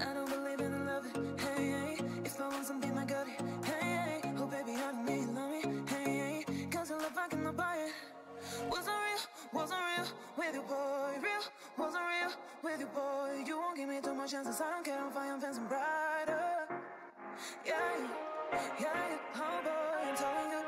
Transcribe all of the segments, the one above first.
I don't believe in love, hey, If I want something, I got it, hey, Oh, baby, I need love me, hey, your love, I cannot buy it Wasn't real, wasn't real With your boy, real, wasn't real With your boy, you won't give me two more chances. I don't care, I'm fine, I'm fancy brighter. Yeah, yeah, yeah, oh boy, I'm telling you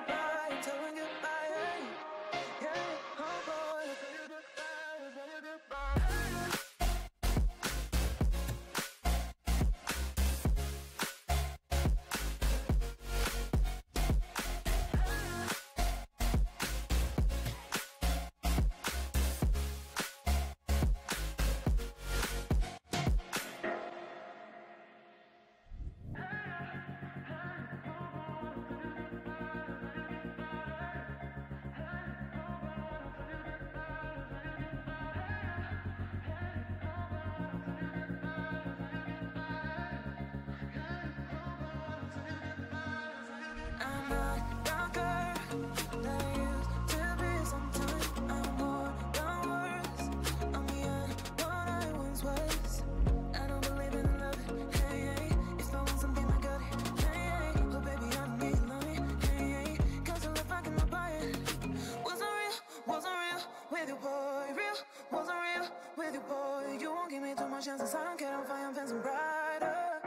real, wasn't real with you, boy. You won't give me too much chances. I don't care, I'm fine, I'm fencing brighter.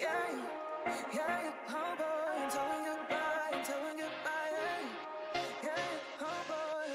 Yeah, yeah, yeah, oh boy, I'm telling you goodbye, I'm telling you goodbye. Yeah, oh boy,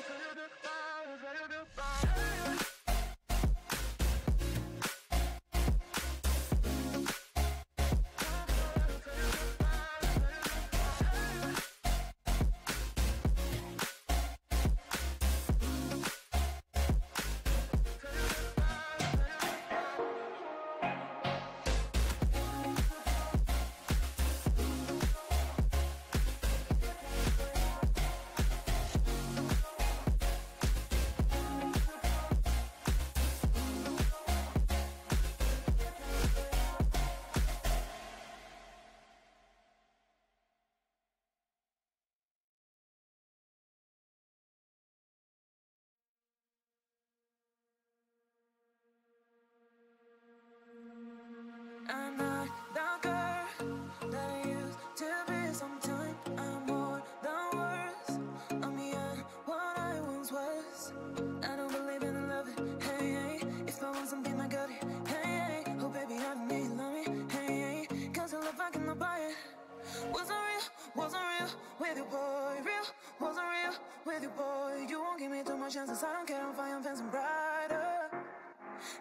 boy. Real wasn't real with you, boy. You won't give me too much chances. I don't care, I'm fine, I'm fancy brighter.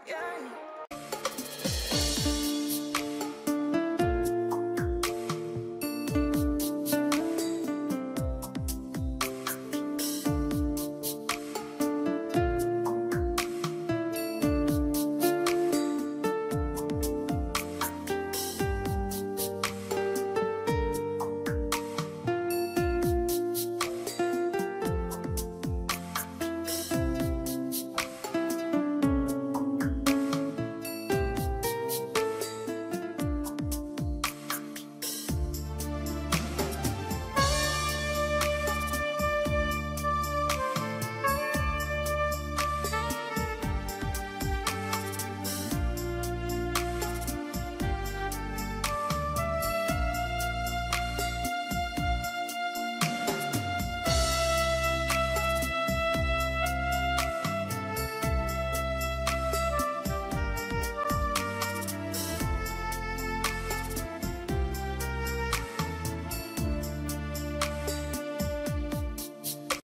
Yeah.